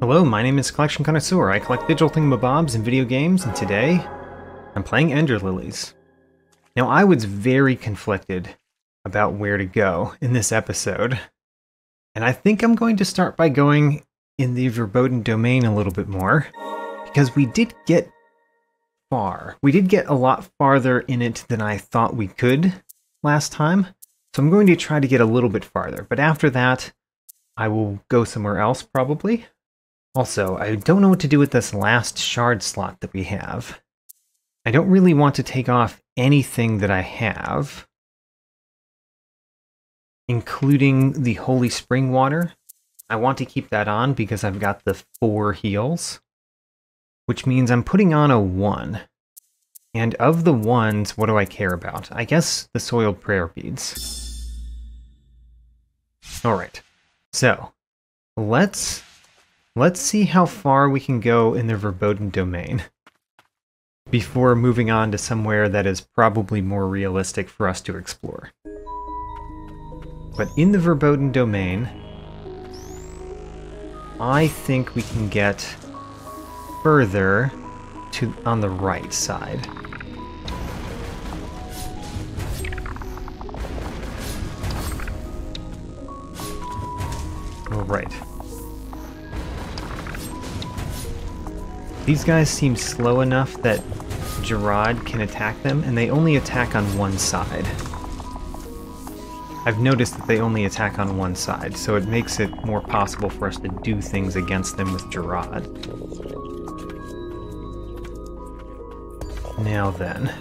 Hello, my name is Collection Connoisseur. I collect digital thingamabobs and video games, and today I'm playing Ender Lilies. Now, I was very conflicted about where to go in this episode, and I think I'm going to start by going in the Verboten domain a little bit more, because we did get far. We did get a lot farther in it than I thought we could last time, so I'm going to try to get a little bit farther, but after that, I will go somewhere else probably. Also, I don't know what to do with this last shard slot that we have. I don't really want to take off anything that I have, including the Holy Spring water. I want to keep that on because I've got the four heals, which means I'm putting on a one. And of the ones, what do I care about? I guess the soiled prayer beads. Alright, so let's Let's see how far we can go in the Verboten domain before moving on to somewhere that is probably more realistic for us to explore. But in the Verboten domain, I think we can get further to on the right side. All right. These guys seem slow enough that Gerrod can attack them, and they only attack on one side. I've noticed that they only attack on one side, so it makes it more possible for us to do things against them with Gerrod. Now then,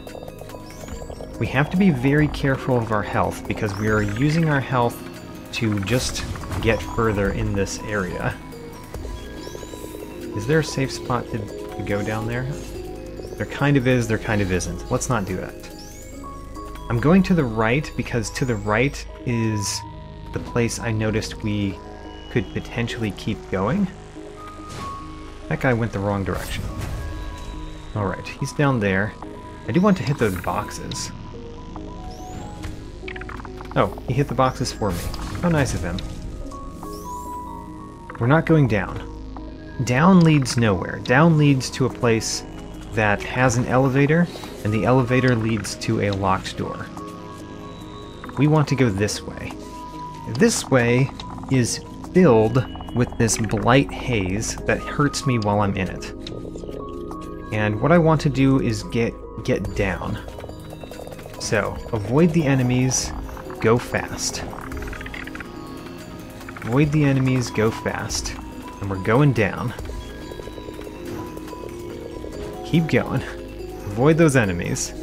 we have to be very careful of our health because we are using our health to just get further in this area. Is there a safe spot to, to go down there? There kind of is, there kind of isn't. Let's not do that. I'm going to the right because to the right is the place I noticed we could potentially keep going. That guy went the wrong direction. Alright, he's down there. I do want to hit those boxes. Oh, he hit the boxes for me. How nice of him. We're not going down. Down leads nowhere. Down leads to a place that has an elevator, and the elevator leads to a locked door. We want to go this way. This way is filled with this blight haze that hurts me while I'm in it. And what I want to do is get get down. So, avoid the enemies, go fast. Avoid the enemies, go fast. And we're going down. Keep going. Avoid those enemies.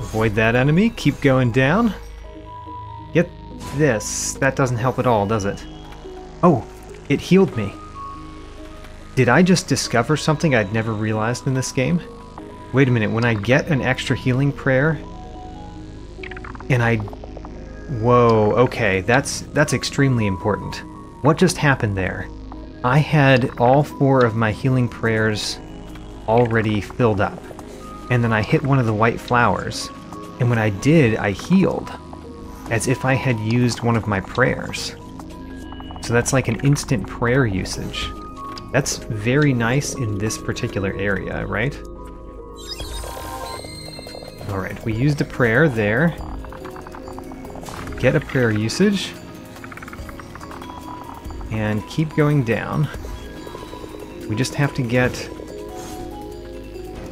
Avoid that enemy. Keep going down. Get this. That doesn't help at all, does it? Oh, it healed me. Did I just discover something I'd never realized in this game? Wait a minute, when I get an extra healing prayer, and I... Whoa, okay, that's, that's extremely important. What just happened there? I had all four of my healing prayers already filled up. And then I hit one of the white flowers. And when I did, I healed. As if I had used one of my prayers. So that's like an instant prayer usage. That's very nice in this particular area, right? Alright, we used a prayer there. Get a prayer usage and keep going down. We just have to get...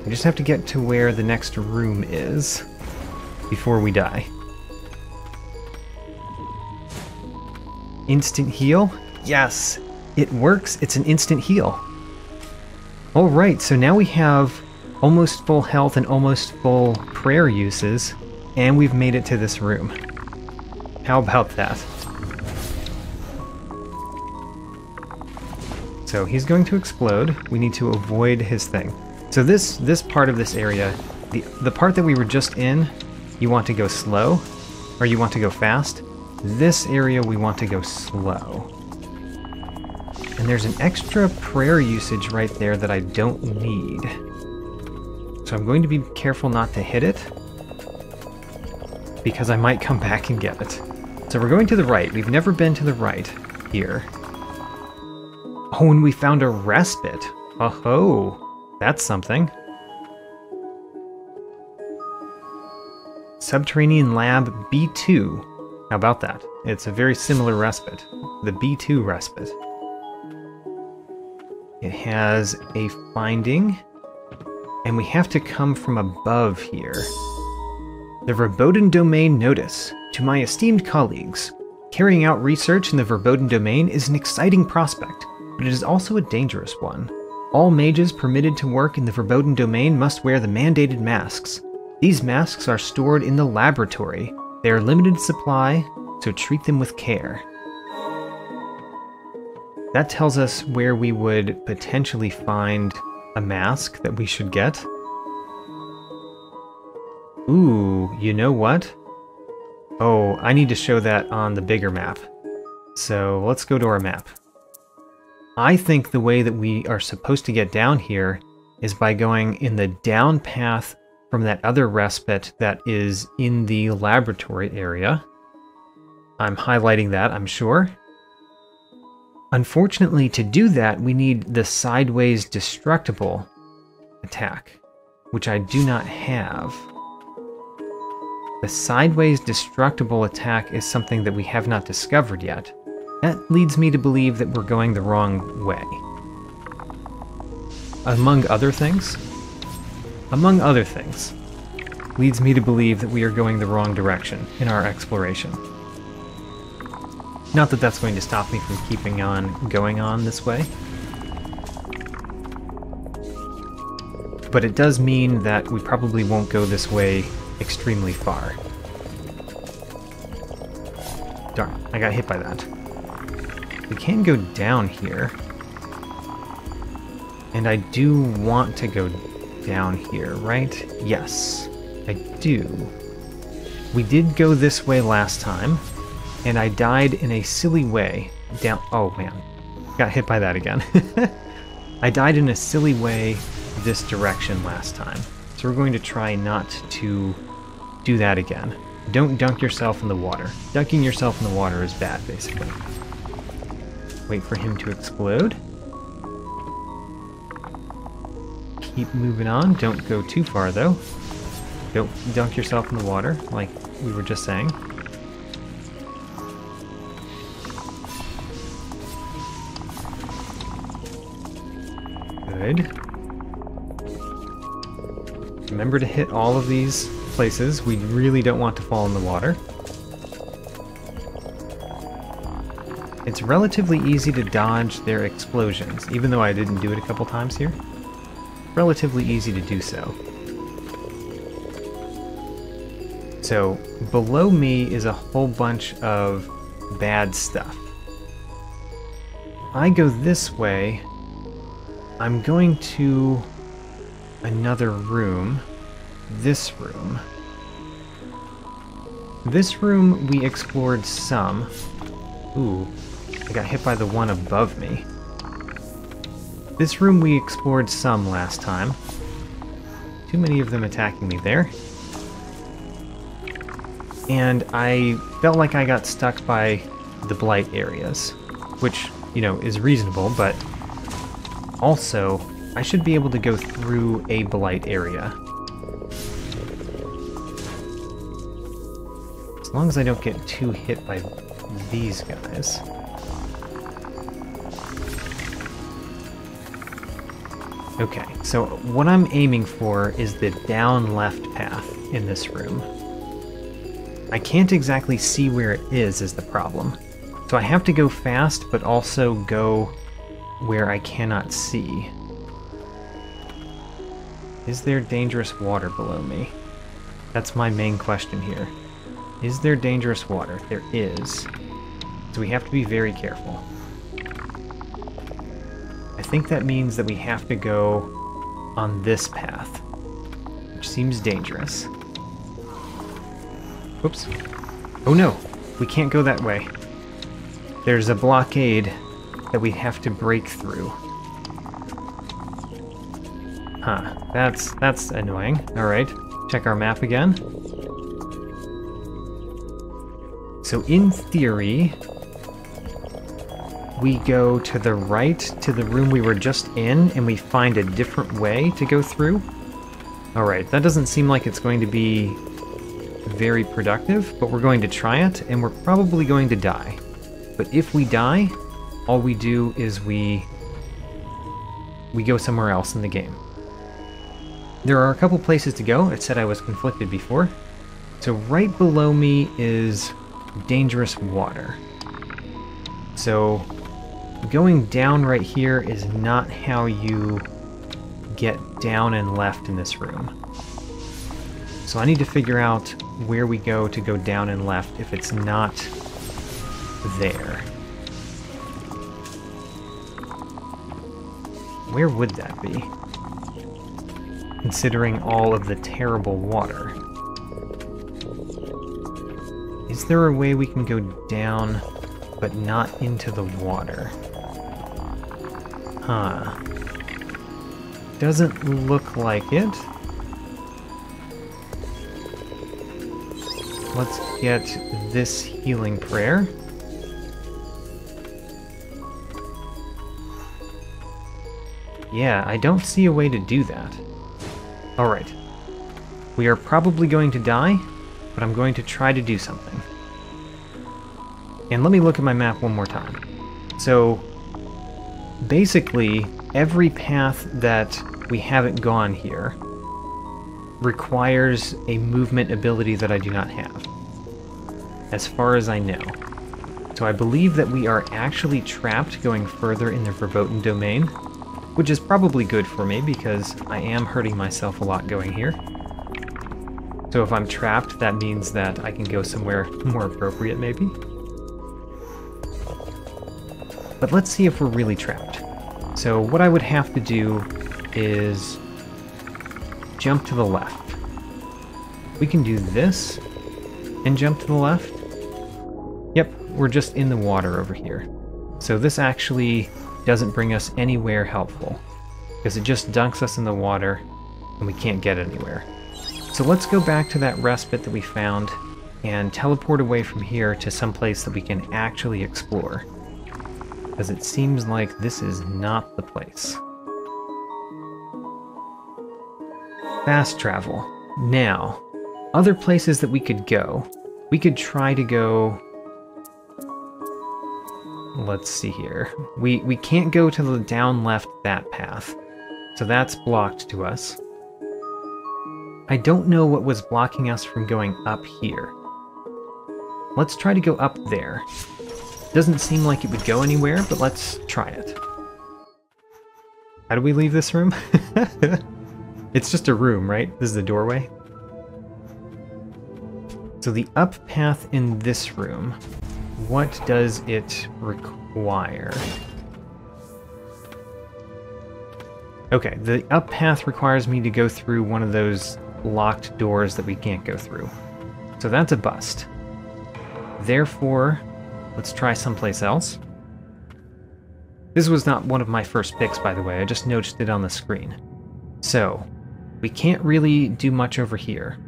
We just have to get to where the next room is before we die. Instant heal? Yes! It works! It's an instant heal! Alright, so now we have almost full health and almost full prayer uses, and we've made it to this room. How about that? So he's going to explode. We need to avoid his thing. So this this part of this area, the the part that we were just in, you want to go slow, or you want to go fast. This area we want to go slow. And there's an extra prayer usage right there that I don't need. So I'm going to be careful not to hit it, because I might come back and get it. So we're going to the right. We've never been to the right here. Oh, and we found a respite. Oh ho, that's something. Subterranean Lab B2. How about that? It's a very similar respite. The B2 respite. It has a finding, and we have to come from above here. The Verboten Domain Notice. To my esteemed colleagues, carrying out research in the Verboten Domain is an exciting prospect, but it is also a dangerous one. All mages permitted to work in the Verboten Domain must wear the mandated masks. These masks are stored in the laboratory. They are limited supply, so treat them with care. That tells us where we would potentially find a mask that we should get. Ooh, you know what? Oh, I need to show that on the bigger map. So let's go to our map. I think the way that we are supposed to get down here is by going in the down path from that other respite that is in the laboratory area. I'm highlighting that, I'm sure. Unfortunately, to do that, we need the sideways destructible attack, which I do not have. The sideways destructible attack is something that we have not discovered yet. That leads me to believe that we're going the wrong way. Among other things, among other things, leads me to believe that we are going the wrong direction in our exploration. Not that that's going to stop me from keeping on going on this way. But it does mean that we probably won't go this way extremely far. Darn, I got hit by that. We can go down here. And I do want to go down here, right? Yes, I do. We did go this way last time and I died in a silly way down. Oh man, got hit by that again. I died in a silly way this direction last time. So we're going to try not to do that again. Don't dunk yourself in the water. Dunking yourself in the water is bad, basically. Wait for him to explode. Keep moving on. Don't go too far, though. Don't dunk yourself in the water, like we were just saying. Good. Remember to hit all of these places. We really don't want to fall in the water. It's relatively easy to dodge their explosions, even though I didn't do it a couple times here. Relatively easy to do so. So, below me is a whole bunch of bad stuff. I go this way, I'm going to another room. This room. This room we explored some. Ooh, I got hit by the one above me. This room we explored some last time. Too many of them attacking me there. And I felt like I got stuck by the blight areas, which, you know, is reasonable, but also, I should be able to go through a blight area. As long as I don't get too hit by these guys. Okay, so what I'm aiming for is the down left path in this room. I can't exactly see where it is is the problem. So I have to go fast, but also go where I cannot see. Is there dangerous water below me? That's my main question here. Is there dangerous water? There is. So we have to be very careful. I think that means that we have to go on this path, which seems dangerous. Oops. Oh no, we can't go that way. There's a blockade that we have to break through. Huh, that's, that's annoying. Alright, check our map again. So in theory, we go to the right to the room we were just in and we find a different way to go through? Alright, that doesn't seem like it's going to be very productive, but we're going to try it, and we're probably going to die. But if we die, all we do is we we go somewhere else in the game. There are a couple places to go. It said I was conflicted before. So right below me is dangerous water. So going down right here is not how you get down and left in this room. So I need to figure out where we go to go down and left if it's not there. Where would that be? Considering all of the terrible water. Is there a way we can go down, but not into the water? Huh. Doesn't look like it. Let's get this healing prayer. Yeah, I don't see a way to do that. Alright. We are probably going to die, but I'm going to try to do something. And let me look at my map one more time. So, basically, every path that we haven't gone here requires a movement ability that I do not have, as far as I know. So I believe that we are actually trapped going further in the Verboten domain, which is probably good for me because I am hurting myself a lot going here. So if I'm trapped, that means that I can go somewhere more appropriate, maybe. But let's see if we're really trapped. So what I would have to do is jump to the left. We can do this and jump to the left. Yep, we're just in the water over here. So this actually doesn't bring us anywhere helpful, because it just dunks us in the water and we can't get anywhere. So let's go back to that respite that we found and teleport away from here to some place that we can actually explore. Because it seems like this is not the place. Fast travel. Now, other places that we could go. We could try to go let's see here. We, we can't go to the down left that path, so that's blocked to us. I don't know what was blocking us from going up here. Let's try to go up there. Doesn't seem like it would go anywhere, but let's try it. How do we leave this room? it's just a room, right? This is the doorway. So the up path in this room what does it require? Okay, the up path requires me to go through one of those locked doors that we can't go through. So that's a bust. Therefore, let's try someplace else. This was not one of my first picks, by the way, I just noticed it on the screen. So, we can't really do much over here.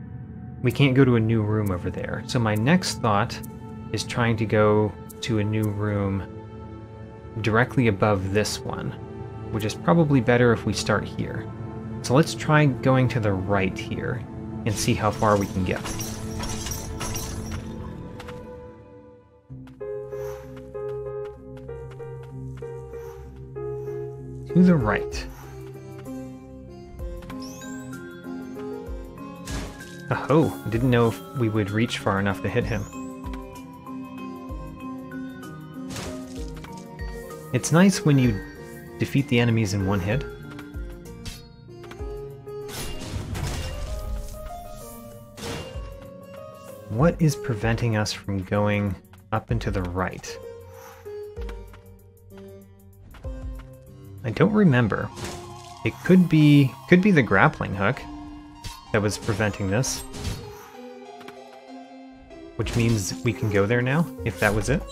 We can't go to a new room over there. So my next thought is trying to go to a new room directly above this one, which is probably better if we start here. So let's try going to the right here and see how far we can get. To the right. Oh, didn't know if we would reach far enough to hit him. It's nice when you defeat the enemies in one hit. What is preventing us from going up and to the right? I don't remember. It could be could be the grappling hook that was preventing this. Which means we can go there now, if that was it.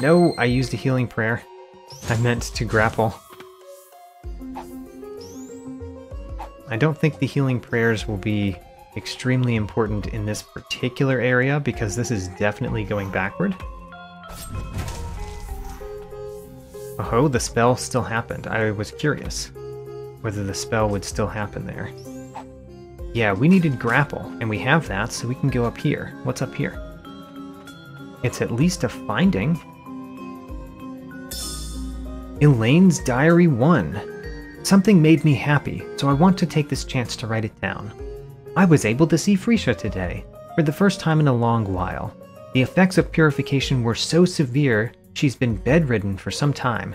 No, I used a healing prayer. I meant to grapple. I don't think the healing prayers will be extremely important in this particular area because this is definitely going backward. Oh, the spell still happened. I was curious whether the spell would still happen there. Yeah, we needed grapple, and we have that, so we can go up here. What's up here? It's at least a finding. Eleine's Diary 1. Something made me happy, so I want to take this chance to write it down. I was able to see Frisha today, for the first time in a long while. The effects of purification were so severe, she's been bedridden for some time.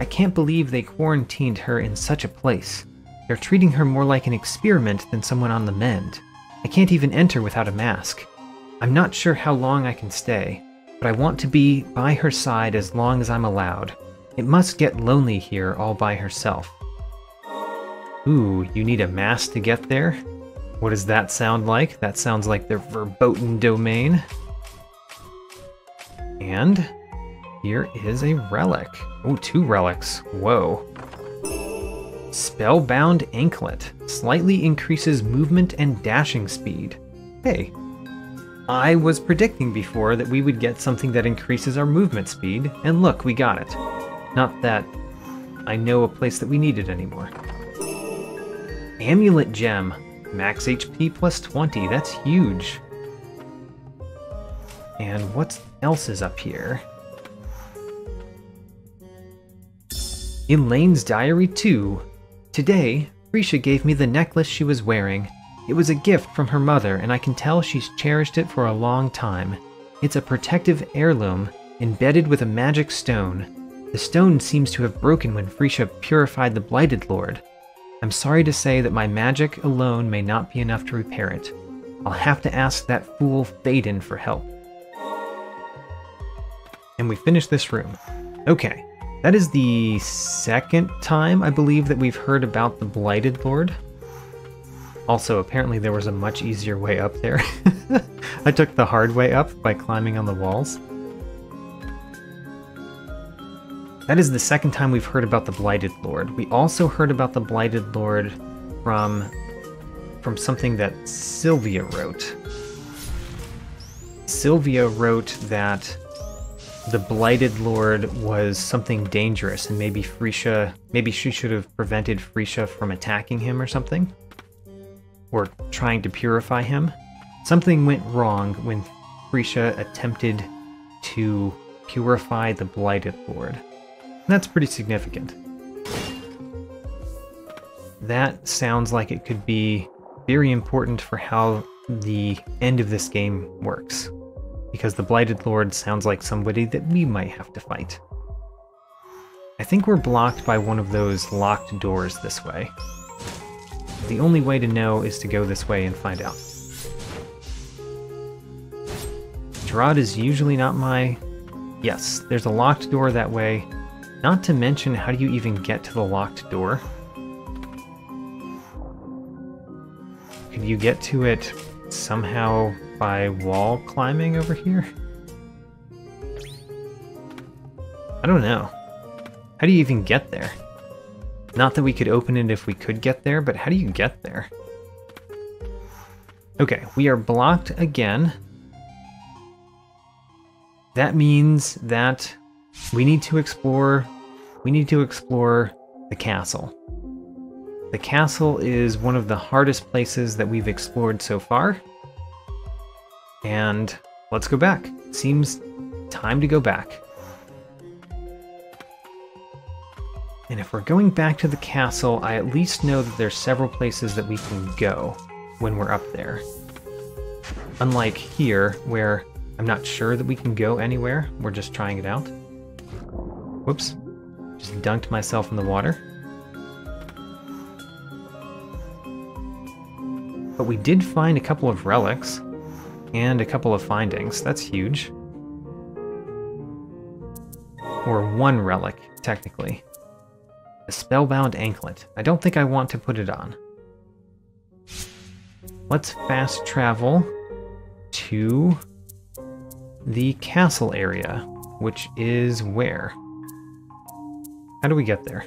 I can't believe they quarantined her in such a place. They're treating her more like an experiment than someone on the mend. I can't even enter without a mask. I'm not sure how long I can stay, but I want to be by her side as long as I'm allowed. It must get lonely here all by herself. Ooh, you need a mask to get there? What does that sound like? That sounds like the verboten domain. And here is a relic. Oh, two relics. Whoa. Spellbound Anklet. Slightly increases movement and dashing speed. Hey, I was predicting before that we would get something that increases our movement speed, and look, we got it. Not that I know a place that we need it anymore. Amulet Gem. Max HP plus 20. That's huge. And what else is up here? Eleine's Diary 2. Today, Frisha gave me the necklace she was wearing. It was a gift from her mother, and I can tell she's cherished it for a long time. It's a protective heirloom, embedded with a magic stone. The stone seems to have broken when Frisha purified the Blighted Lord. I'm sorry to say that my magic alone may not be enough to repair it. I'll have to ask that fool Faden for help. And we finish this room. Okay, that is the second time, I believe, that we've heard about the Blighted Lord. Also, apparently there was a much easier way up there. I took the hard way up by climbing on the walls. That is the second time we've heard about the Blighted Lord. We also heard about the Blighted Lord from from something that Sylvia wrote. Sylvia wrote that the Blighted Lord was something dangerous, and maybe Frisha, maybe she should have prevented Frisha from attacking him or something, or trying to purify him. Something went wrong when Frisha attempted to purify the Blighted Lord. And that's pretty significant. That sounds like it could be very important for how the end of this game works because the Blighted Lord sounds like somebody that we might have to fight. I think we're blocked by one of those locked doors this way. The only way to know is to go this way and find out. Gerrod is usually not my... Yes, there's a locked door that way. Not to mention, how do you even get to the locked door? Could you get to it somehow by wall climbing over here? I don't know. How do you even get there? Not that we could open it if we could get there, but how do you get there? Okay, we are blocked again. That means that we need to explore we need to explore the castle. The castle is one of the hardest places that we've explored so far. And let's go back. Seems time to go back. And if we're going back to the castle, I at least know that there's several places that we can go when we're up there. Unlike here, where I'm not sure that we can go anywhere, we're just trying it out. Whoops. Just dunked myself in the water. But we did find a couple of relics. And a couple of findings. That's huge. Or one relic, technically. A spellbound anklet. I don't think I want to put it on. Let's fast travel to the castle area, which is where? How do we get there?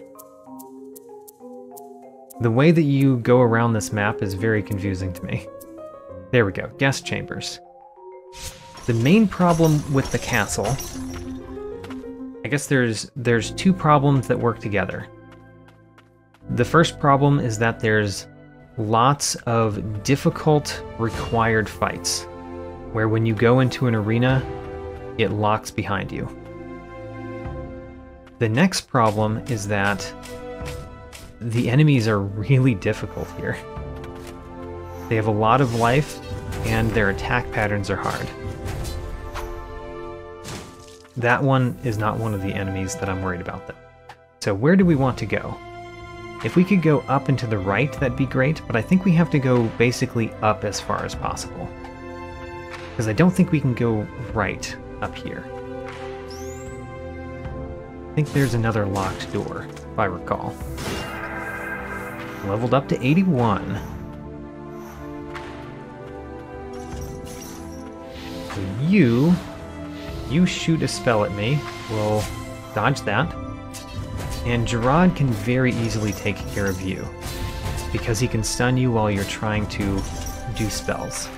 The way that you go around this map is very confusing to me. There we go, guest chambers. The main problem with the castle I guess there's there's two problems that work together. The first problem is that there's lots of difficult required fights, where when you go into an arena, it locks behind you. The next problem is that the enemies are really difficult here. They have a lot of life, and their attack patterns are hard. That one is not one of the enemies that I'm worried about, though. So where do we want to go? If we could go up and to the right, that'd be great, but I think we have to go basically up as far as possible. Because I don't think we can go right up here. I think there's another locked door, if I recall. Leveled up to 81. So you you shoot a spell at me. We'll dodge that. And Gerrod can very easily take care of you, because he can stun you while you're trying to do spells.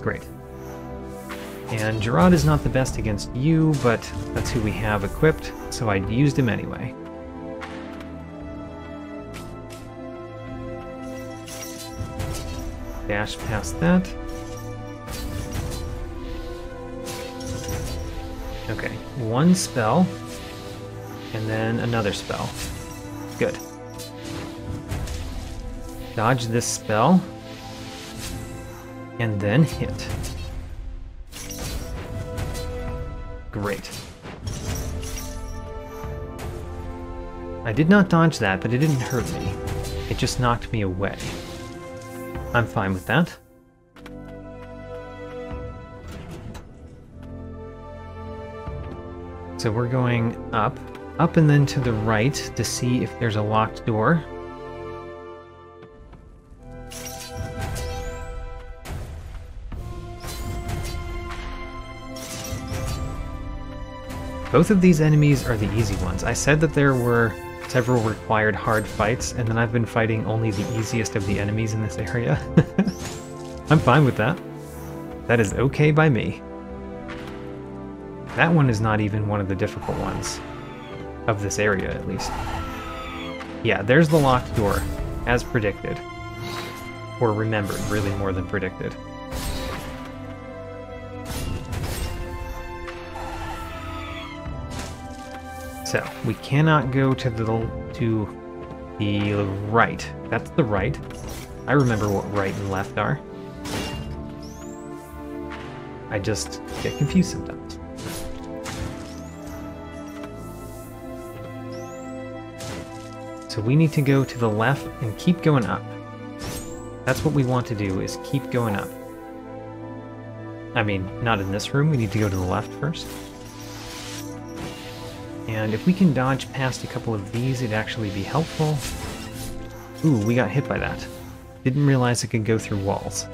Great. And Gerrod is not the best against you, but that's who we have equipped, so I'd used him anyway. Dash past that. Okay, one spell, and then another spell. Good. Dodge this spell, and then hit. Great. I did not dodge that, but it didn't hurt me. It just knocked me away. I'm fine with that. So we're going up, up and then to the right to see if there's a locked door. Both of these enemies are the easy ones. I said that there were several required hard fights, and then I've been fighting only the easiest of the enemies in this area. I'm fine with that. That is okay by me. That one is not even one of the difficult ones. Of this area, at least. Yeah, there's the locked door, as predicted. Or remembered, really more than predicted. So we cannot go to the to the right. That's the right. I remember what right and left are. I just get confused sometimes. So we need to go to the left and keep going up. That's what we want to do, is keep going up. I mean, not in this room, we need to go to the left first. And if we can dodge past a couple of these, it'd actually be helpful. Ooh, we got hit by that. Didn't realize it could go through walls.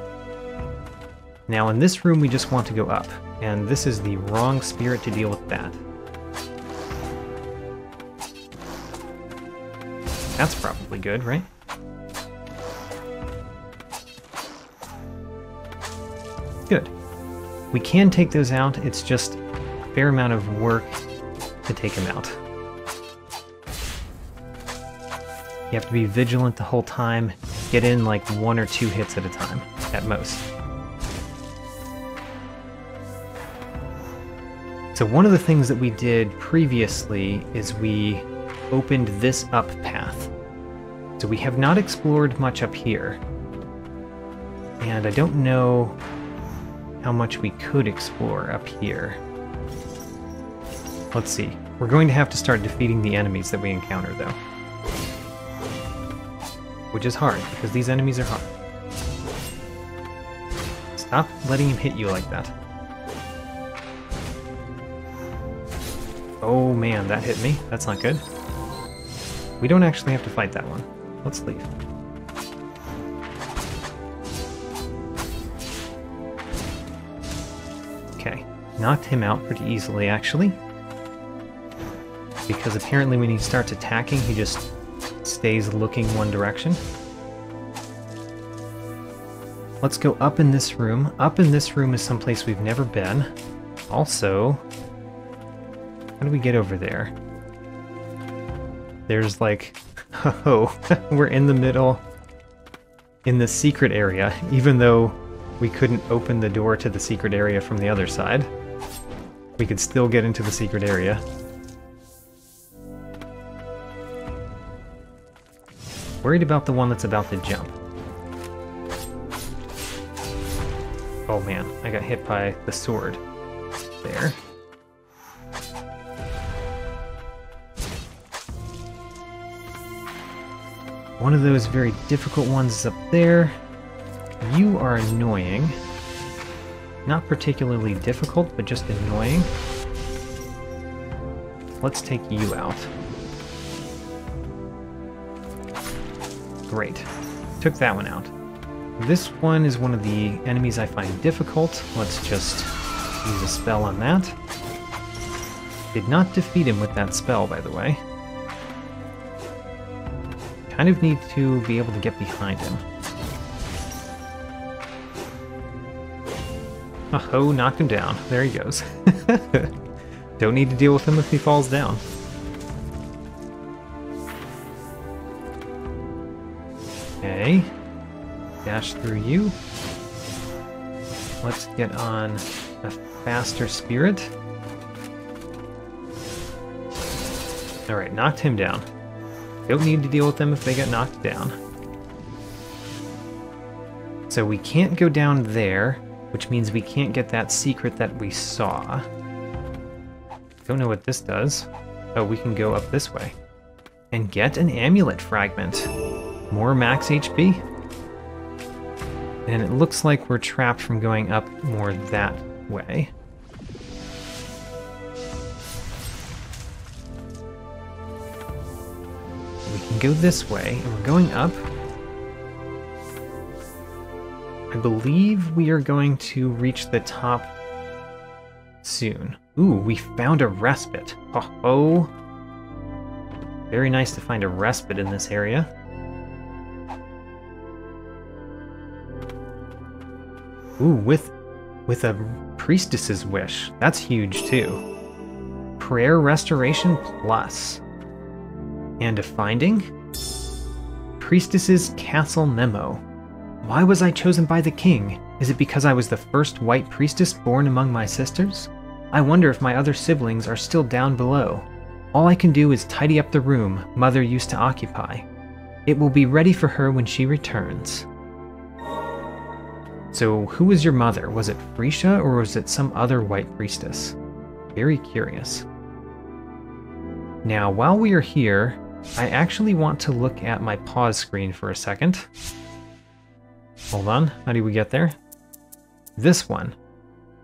Now in this room we just want to go up, and this is the wrong spirit to deal with that. That's probably good, right? Good. We can take those out, it's just a fair amount of work to take him out. You have to be vigilant the whole time, get in like one or two hits at a time, at most. So one of the things that we did previously is we opened this up path. So we have not explored much up here. And I don't know how much we could explore up here. Let's see. We're going to have to start defeating the enemies that we encounter, though. Which is hard, because these enemies are hard. Stop letting him hit you like that. Oh man, that hit me. That's not good. We don't actually have to fight that one. Let's leave. Okay, knocked him out pretty easily, actually because apparently when he starts attacking, he just stays looking one direction. let's go up in this room. Up in this room is someplace we've never been. Also, how do we get over there? There's like, oh, we're in the middle, in the secret area, even though we couldn't open the door to the secret area from the other side. We could still get into the secret area. Worried about the one that's about to jump. Oh man, I got hit by the sword. There. One of those very difficult ones is up there. You are annoying. Not particularly difficult, but just annoying. Let's take you out. Great. Took that one out. This one is one of the enemies I find difficult. Let's just use a spell on that. Did not defeat him with that spell, by the way. Kind of need to be able to get behind him. Oh, knocked him down. There he goes. Don't need to deal with him if he falls down. Dash through you. Let's get on a faster spirit. Alright, knocked him down. Don't need to deal with them if they get knocked down. So we can't go down there which means we can't get that secret that we saw. Don't know what this does. Oh, we can go up this way. And get an amulet fragment. More max HP. And it looks like we're trapped from going up more that way. We can go this way, and we're going up, I believe we are going to reach the top soon. Ooh, we found a respite. Oh, oh. Very nice to find a respite in this area. Ooh, with with a priestess's wish. That's huge too. Prayer restoration plus. And a finding? Priestess's castle memo. Why was I chosen by the king? Is it because I was the first white priestess born among my sisters? I wonder if my other siblings are still down below. All I can do is tidy up the room Mother used to occupy. It will be ready for her when she returns. So, who was your mother? Was it Frisha or was it some other white priestess? Very curious. Now, while we are here, I actually want to look at my pause screen for a second. Hold on, how do we get there? This one.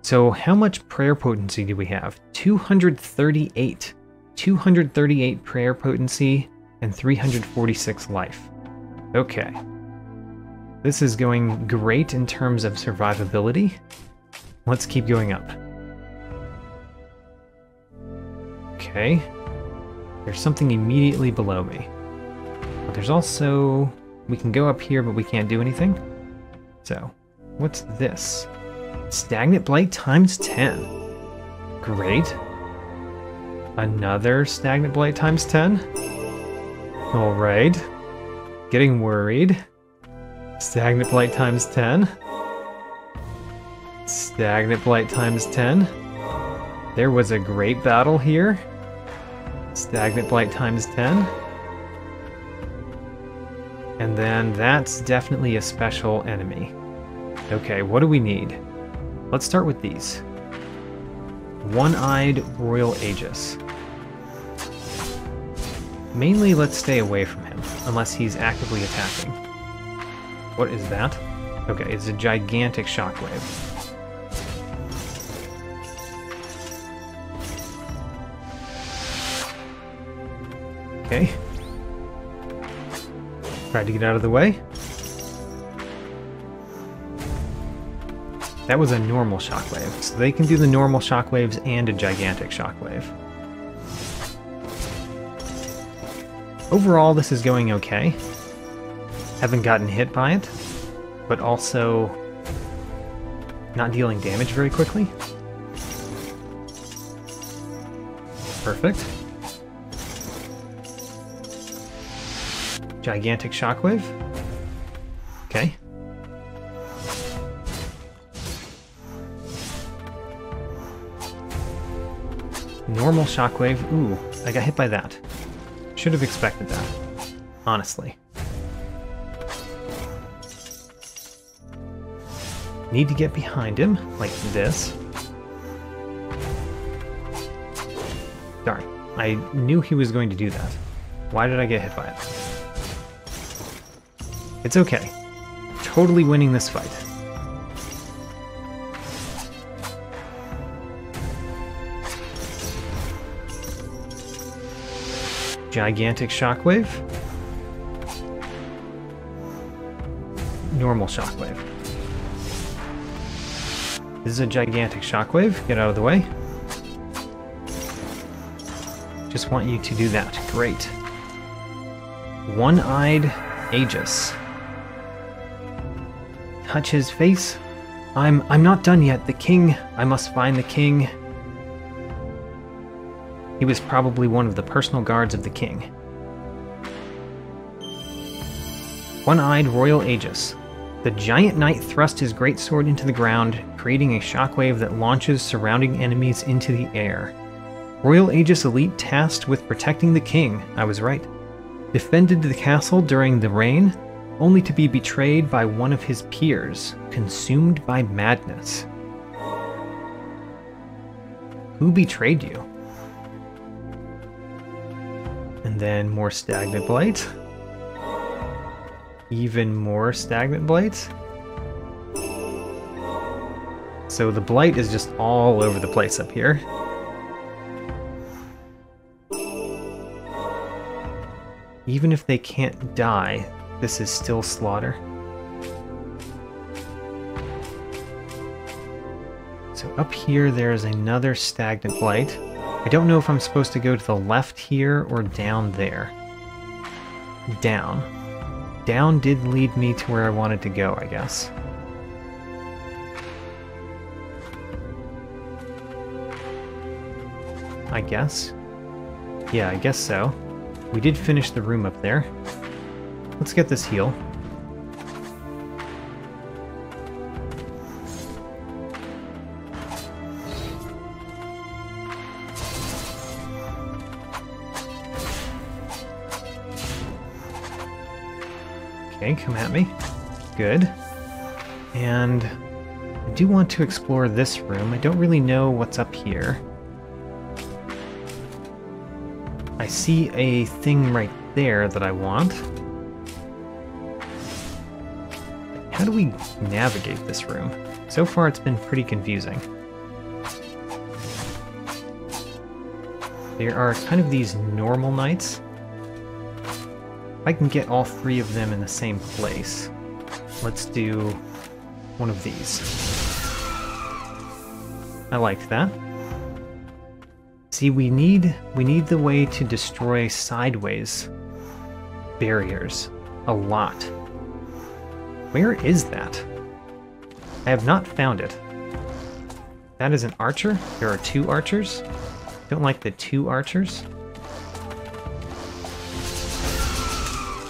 So how much prayer potency do we have? 238. 238 prayer potency and 346 life. Okay. This is going great in terms of survivability. Let's keep going up. Okay. There's something immediately below me. But there's also... We can go up here, but we can't do anything. So, what's this? Stagnant Blight times 10. Great. Another Stagnant Blight times 10. Alright. Getting worried. Stagnant Blight times 10. Stagnant Blight times 10. There was a great battle here. Stagnant Blight times 10. And then that's definitely a special enemy. Okay, what do we need? Let's start with these. One-Eyed Royal Aegis. Mainly, let's stay away from him, unless he's actively attacking. What is that? Okay, it's a gigantic shockwave. Okay. Tried to get out of the way. That was a normal shockwave, so they can do the normal shockwaves and a gigantic shockwave. Overall, this is going okay. Haven't gotten hit by it, but also not dealing damage very quickly. Perfect. Gigantic shockwave. Okay. Normal shockwave. Ooh, I got hit by that. Should have expected that. Honestly. Need to get behind him, like this. Darn. I knew he was going to do that. Why did I get hit by it? It's okay. Totally winning this fight. Gigantic shockwave. Normal shockwave. This is a gigantic shockwave. Get out of the way. Just want you to do that. Great. One-eyed Aegis. Touch his face. I'm I'm not done yet. The king. I must find the king. He was probably one of the personal guards of the king. One-eyed Royal Aegis. The giant knight thrust his great sword into the ground, creating a shockwave that launches surrounding enemies into the air. Royal Aegis Elite tasked with protecting the king, I was right. Defended the castle during the reign, only to be betrayed by one of his peers, consumed by madness. Who betrayed you? And then more stagnant blight. Even more stagnant blight. So the blight is just all over the place up here. Even if they can't die, this is still slaughter. So up here there's another stagnant blight. I don't know if I'm supposed to go to the left here or down there. Down. Down did lead me to where I wanted to go, I guess. I guess. Yeah, I guess so. We did finish the room up there. Let's get this heal. Okay, come at me. Good. And I do want to explore this room. I don't really know what's up here. See a thing right there that I want. How do we navigate this room? So far it's been pretty confusing. There are kind of these normal knights. I can get all three of them in the same place, let's do one of these. I like that. See, we need we need the way to destroy sideways barriers a lot. Where is that? I have not found it. That is an archer? There are two archers? Don't like the two archers.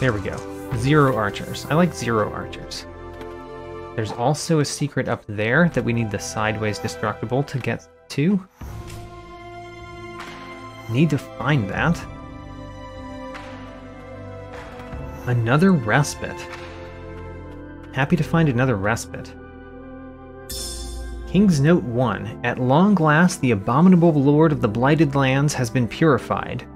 There we go. Zero archers. I like zero archers. There's also a secret up there that we need the sideways destructible to get to. Need to find that. Another respite. Happy to find another respite. King's Note 1. At long last, the abominable lord of the blighted lands has been purified.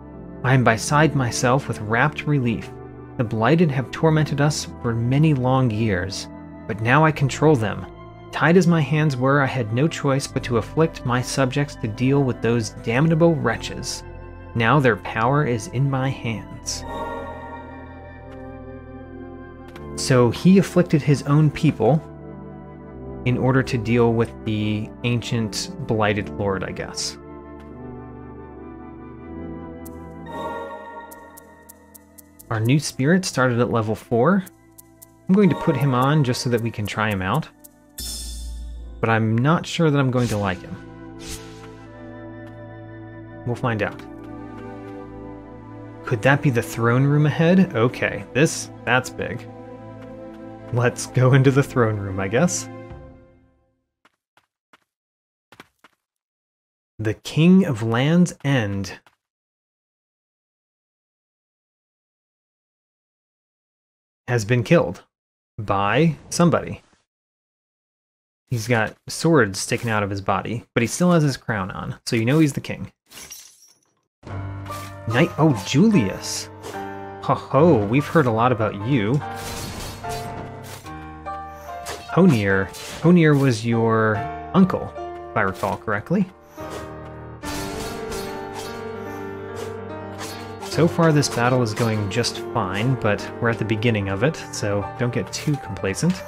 I am beside myself with rapt relief. The blighted have tormented us for many long years, but now I control them. Tied as my hands were, I had no choice but to afflict my subjects to deal with those damnable wretches. Now their power is in my hands. So he afflicted his own people in order to deal with the ancient blighted lord, I guess. Our new spirit started at level 4. I'm going to put him on just so that we can try him out. But I'm not sure that I'm going to like him. We'll find out. Could that be the throne room ahead? Okay, this, that's big. Let's go into the throne room, I guess. The King of Land's End. Has been killed by somebody. He's got swords sticking out of his body, but he still has his crown on, so you know he's the king. Knight, oh, Julius. Ho ho, we've heard a lot about you. Hoenir. Hoenir was your uncle, if I recall correctly. So far this battle is going just fine, but we're at the beginning of it, so don't get too complacent.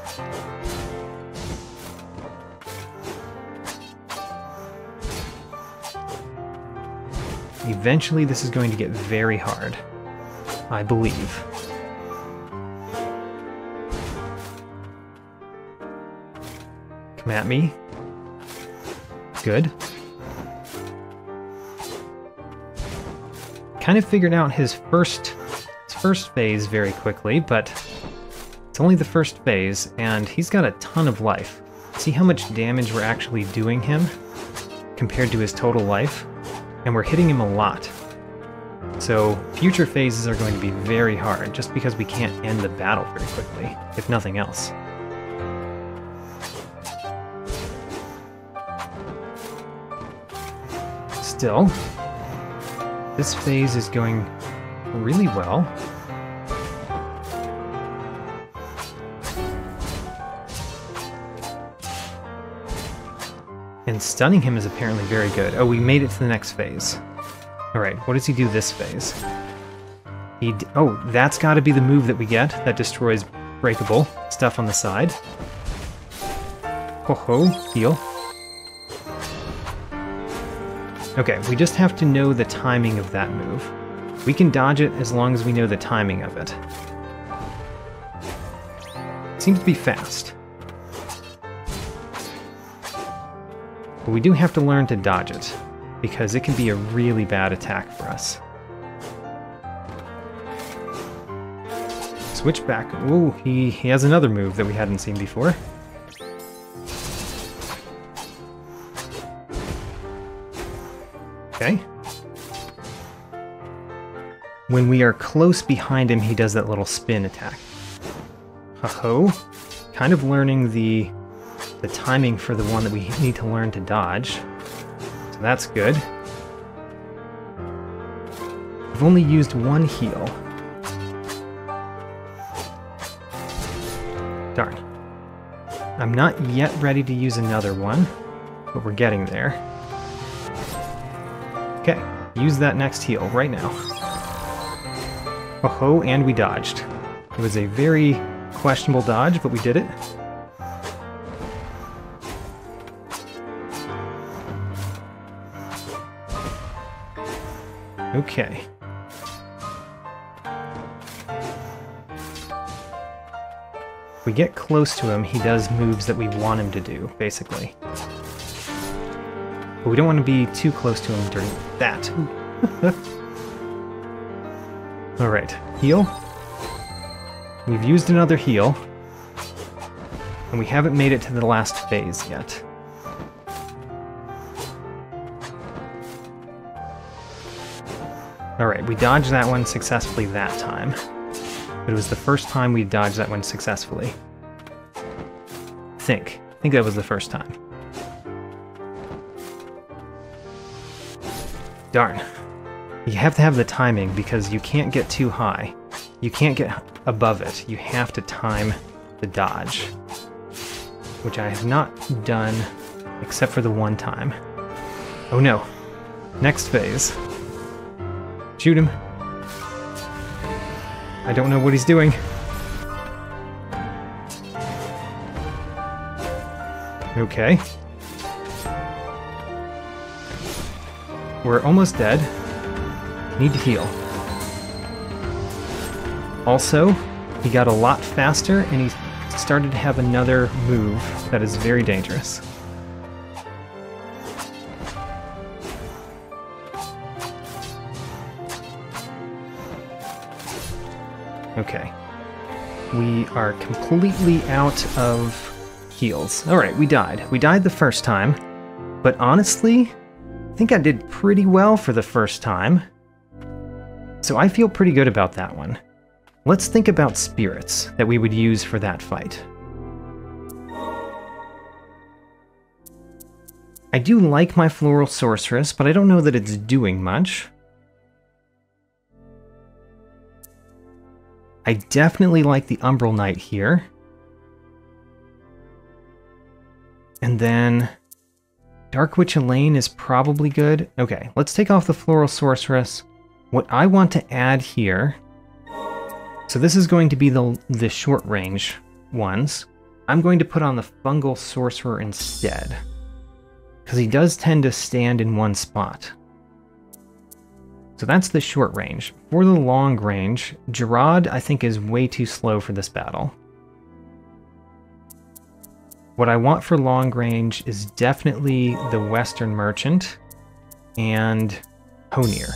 Eventually this is going to get very hard. I believe. Come at me. Good. Kind of figured out his first his first phase very quickly, but it's only the first phase, and he's got a ton of life. See how much damage we're actually doing him compared to his total life? And we're hitting him a lot. So future phases are going to be very hard, just because we can't end the battle very quickly, if nothing else. Still, this phase is going really well. And stunning him is apparently very good. Oh, we made it to the next phase. Alright, what does he do this phase? He oh, that's got to be the move that we get that destroys breakable stuff on the side. Ho ho, heal. Okay, we just have to know the timing of that move. We can dodge it as long as we know the timing of it. Seems to be fast. But we do have to learn to dodge it, because it can be a really bad attack for us. Switch back. Ooh, he, he has another move that we hadn't seen before. Okay. When we are close behind him, he does that little spin attack. Ho-ho. Kind of learning the the timing for the one that we need to learn to dodge. So that's good. I've only used one heal. Darn. I'm not yet ready to use another one, but we're getting there. Okay, use that next heal right now. Oh ho, and we dodged. It was a very questionable dodge, but we did it. Okay. If we get close to him, he does moves that we want him to do, basically. But we don't want to be too close to him during that. Alright, heal. We've used another heal. And we haven't made it to the last phase yet. Alright, we dodged that one successfully that time. But it was the first time we dodged that one successfully. Think. I think that was the first time. Darn. You have to have the timing because you can't get too high. You can't get above it. You have to time the dodge. Which I have not done except for the one time. Oh no. Next phase. Shoot him. I don't know what he's doing. Okay. We're almost dead. Need to heal. Also, he got a lot faster and he started to have another move that is very dangerous. We are completely out of heals. Alright, we died. We died the first time, but honestly, I think I did pretty well for the first time. So I feel pretty good about that one. Let's think about spirits that we would use for that fight. I do like my Floral Sorceress, but I don't know that it's doing much. I definitely like the Umbral Knight here. And then Dark Witch Eleine is probably good. Okay, let's take off the Floral Sorceress. What I want to add here... So this is going to be the, the short range ones. I'm going to put on the Fungal Sorcerer instead. Because he does tend to stand in one spot. So that's the short range. For the long range, Gerrod I think is way too slow for this battle. What I want for long range is definitely the Western Merchant and Hoenir.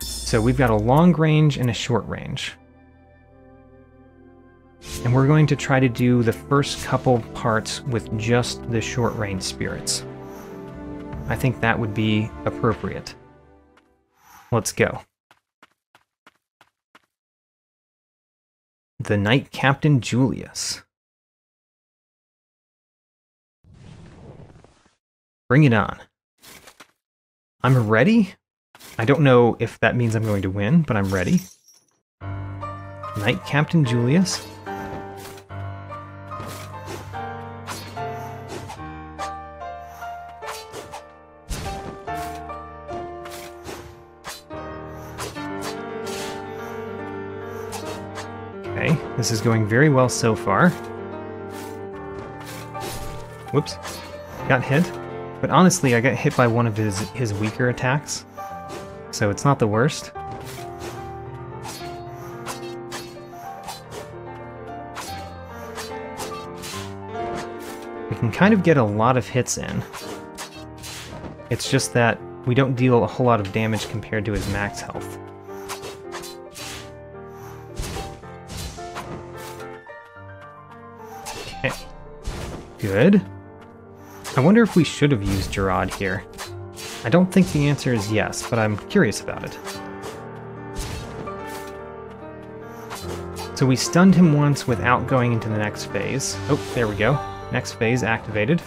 So we've got a long range and a short range. And we're going to try to do the first couple parts with just the short range spirits. I think that would be appropriate. Let's go. The Knight Captain Julius. Bring it on. I'm ready. I don't know if that means I'm going to win, but I'm ready. Knight Captain Julius. This is going very well so far. Whoops. Got hit. But honestly, I got hit by one of his, his weaker attacks, so it's not the worst. We can kind of get a lot of hits in. It's just that we don't deal a whole lot of damage compared to his max health. Good. I wonder if we should have used Gerrod here. I don't think the answer is yes, but I'm curious about it. So we stunned him once without going into the next phase. Oh, there we go. Next phase activated.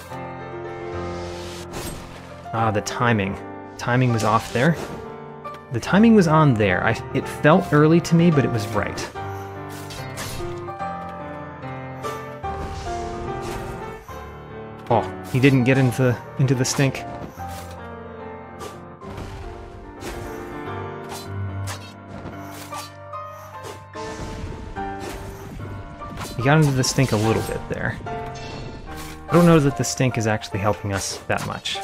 Ah, the timing. Timing was off there. The timing was on there. I, it felt early to me, but it was right. He didn't get into into the stink. He got into the stink a little bit there. I don't know that the stink is actually helping us that much.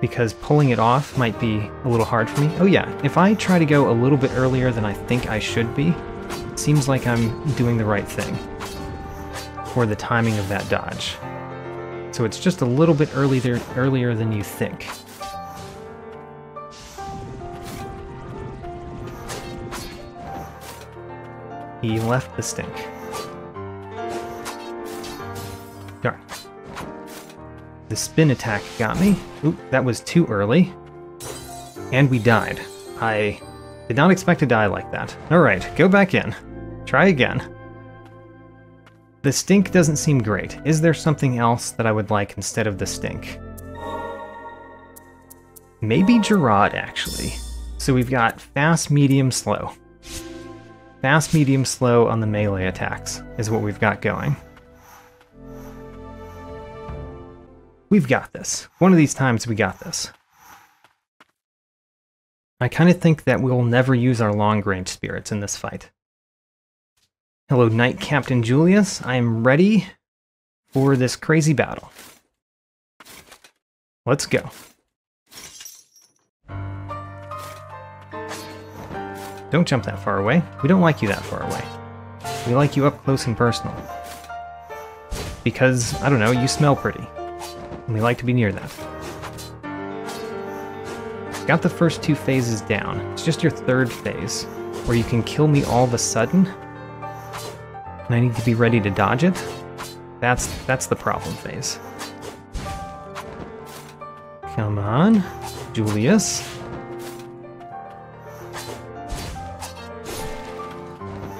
Because pulling it off might be a little hard for me. Oh yeah, if I try to go a little bit earlier than I think I should be, seems like I'm doing the right thing for the timing of that dodge. So it's just a little bit earlier, earlier than you think. He left the stink. Darn. The spin attack got me. Oop, that was too early. And we died. I did not expect to die like that. Alright, go back in. Try again. The stink doesn't seem great. Is there something else that I would like instead of the stink? Maybe Gerrod, actually. So we've got fast, medium, slow. Fast, medium, slow on the melee attacks is what we've got going. We've got this. One of these times we got this. I kind of think that we'll never use our long-range spirits in this fight. Hello, Knight Captain Julius. I am ready for this crazy battle. Let's go. Don't jump that far away. We don't like you that far away. We like you up close and personal. Because, I don't know, you smell pretty. And we like to be near that. Got the first two phases down. It's just your third phase. where you can kill me all of a sudden, and I need to be ready to dodge it. That's that's the problem phase. Come on, Julius.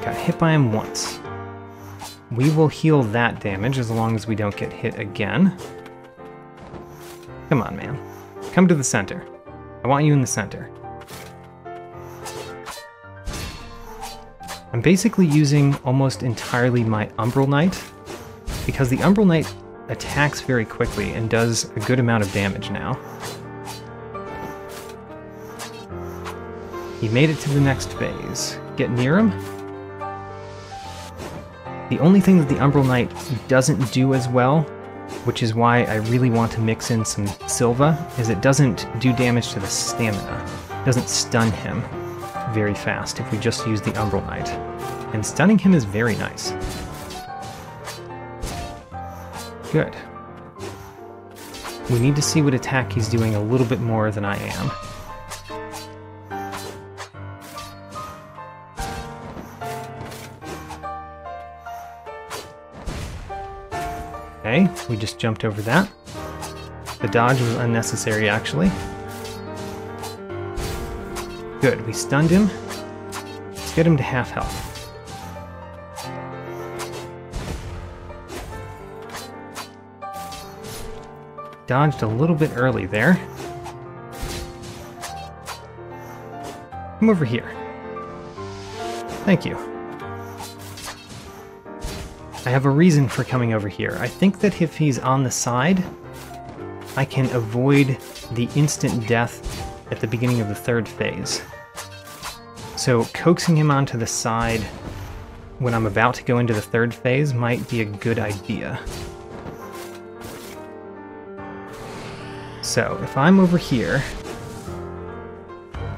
Got hit by him once. We will heal that damage as long as we don't get hit again. Come on, man. Come to the center. I want you in the center. I'm basically using almost entirely my Umbral Knight, because the Umbral Knight attacks very quickly and does a good amount of damage now. He made it to the next phase. Get near him. The only thing that the Umbral Knight doesn't do as well, which is why I really want to mix in some Silva, is it doesn't do damage to the stamina. It doesn't stun him very fast if we just use the Umbral Knight. And stunning him is very nice. Good. We need to see what attack he's doing a little bit more than I am. Okay, we just jumped over that. The dodge was unnecessary, actually. Good, we stunned him. Let's get him to half health. Dodged a little bit early there. Come over here. Thank you. I have a reason for coming over here. I think that if he's on the side, I can avoid the instant death at the beginning of the third phase. So coaxing him onto the side when I'm about to go into the third phase might be a good idea. So if I'm over here,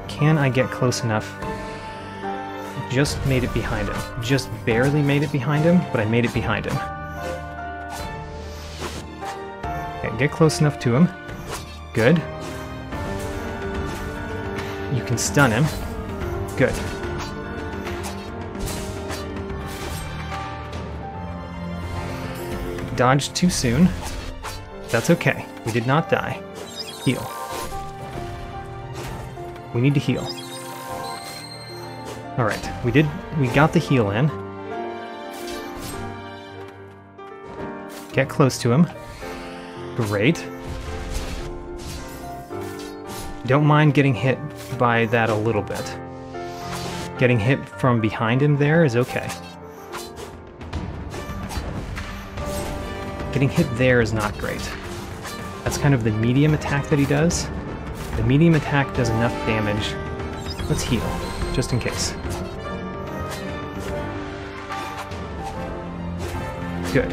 can I get close enough? Just made it behind him. Just barely made it behind him, but I made it behind him. Okay, get close enough to him. Good. You can stun him. Good. Dodged too soon. That's okay. We did not die. Heal. We need to heal. Alright, we did we got the heal in. Get close to him. Great. Don't mind getting hit by that a little bit. Getting hit from behind him there is okay. Getting hit there is not great. That's kind of the medium attack that he does. The medium attack does enough damage. Let's heal, just in case. Good.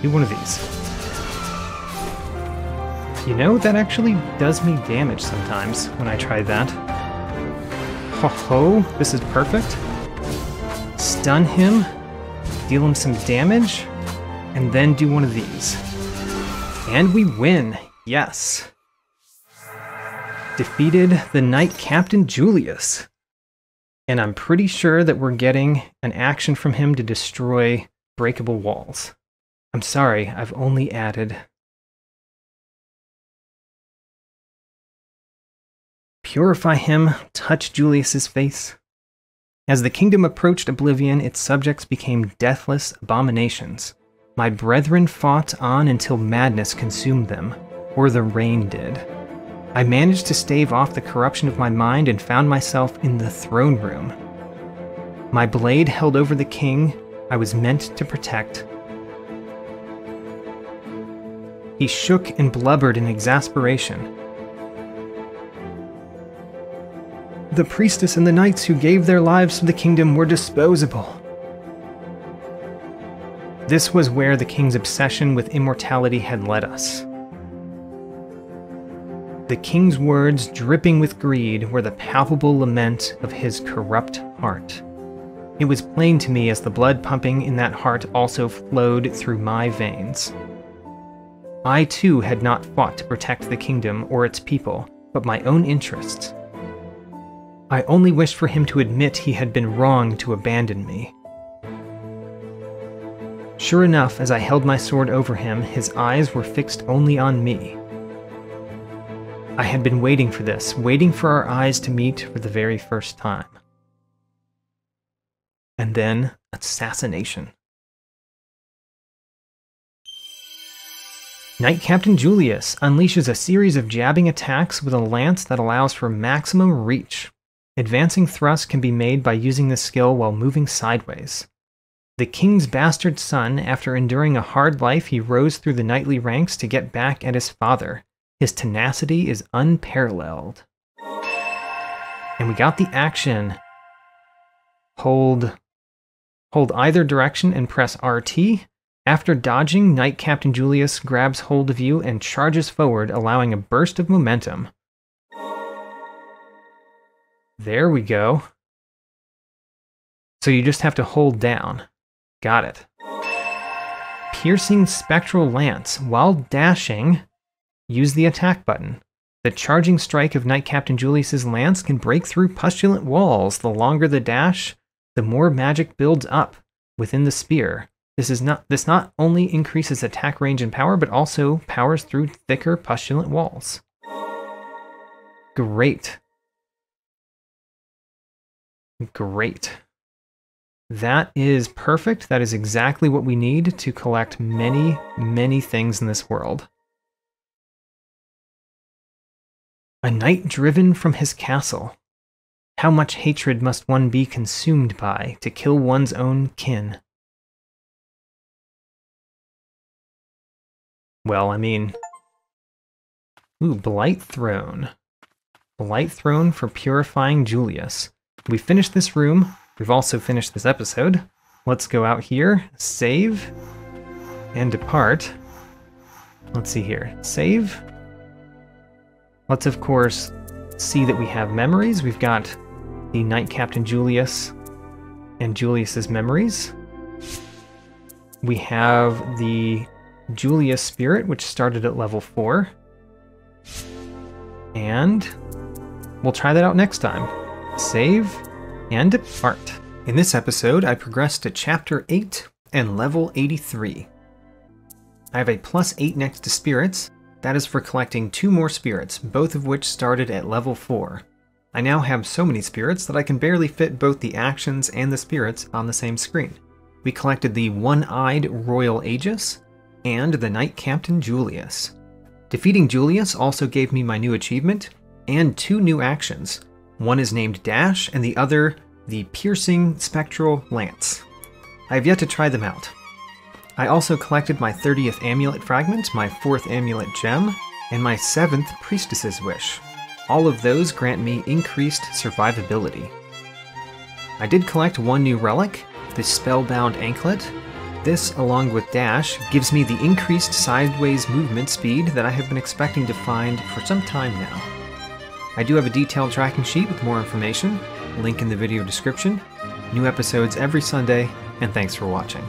Do one of these. You know, that actually does me damage sometimes when I try that. Ho ho, this is perfect. Stun him, deal him some damage, and then do one of these. And we win, yes. Defeated the Knight Captain Julius. And I'm pretty sure that we're getting an action from him to destroy breakable walls. I'm sorry, I've only added Purify him, touch Julius's face. As the kingdom approached oblivion, its subjects became deathless abominations. My brethren fought on until madness consumed them, or the rain did. I managed to stave off the corruption of my mind and found myself in the throne room. My blade held over the king I was meant to protect. He shook and blubbered in exasperation, The priestess and the knights who gave their lives to the kingdom were disposable. This was where the king's obsession with immortality had led us. The king's words, dripping with greed, were the palpable lament of his corrupt heart. It was plain to me as the blood pumping in that heart also flowed through my veins. I too had not fought to protect the kingdom or its people, but my own interests. I only wished for him to admit he had been wrong to abandon me. Sure enough, as I held my sword over him, his eyes were fixed only on me. I had been waiting for this, waiting for our eyes to meet for the very first time. And then, assassination. Knight Captain Julius unleashes a series of jabbing attacks with a lance that allows for maximum reach. Advancing thrust can be made by using this skill while moving sideways. The king's bastard son, after enduring a hard life, he rose through the knightly ranks to get back at his father. His tenacity is unparalleled. And we got the action. Hold hold either direction and press RT after dodging, Knight Captain Julius grabs hold of you and charges forward, allowing a burst of momentum. There we go. So you just have to hold down. Got it. Piercing Spectral Lance. While dashing, use the attack button. The charging strike of Knight Captain Julius's lance can break through pustulant walls. The longer the dash, the more magic builds up within the spear. This is not this not only increases attack range and power, but also powers through thicker pustulant walls. Great. Great. That is perfect. That is exactly what we need to collect many, many things in this world. A knight driven from his castle. How much hatred must one be consumed by to kill one's own kin? Well, I mean... Ooh, Blight Throne. Blight Throne for Purifying Julius. We finished this room. We've also finished this episode. Let's go out here, save, and depart. Let's see here. Save. Let's, of course, see that we have memories. We've got the Knight Captain Julius and Julius's memories. We have the Julius Spirit, which started at level 4. And we'll try that out next time. Save and depart. In this episode, I progressed to Chapter 8 and level 83. I have a plus 8 next to Spirits. That is for collecting two more Spirits, both of which started at level 4. I now have so many Spirits that I can barely fit both the actions and the Spirits on the same screen. We collected the One-Eyed Royal Aegis, and the Knight Captain Julius. Defeating Julius also gave me my new achievement and two new actions. One is named Dash, and the other, the Piercing Spectral Lance. I have yet to try them out. I also collected my 30th Amulet Fragment, my 4th Amulet Gem, and my 7th Priestess's Wish. All of those grant me increased survivability. I did collect one new relic, the Spellbound Anklet, this, along with Dash, gives me the increased sideways movement speed that I have been expecting to find for some time now. I do have a detailed tracking sheet with more information, link in the video description. New episodes every Sunday, and thanks for watching.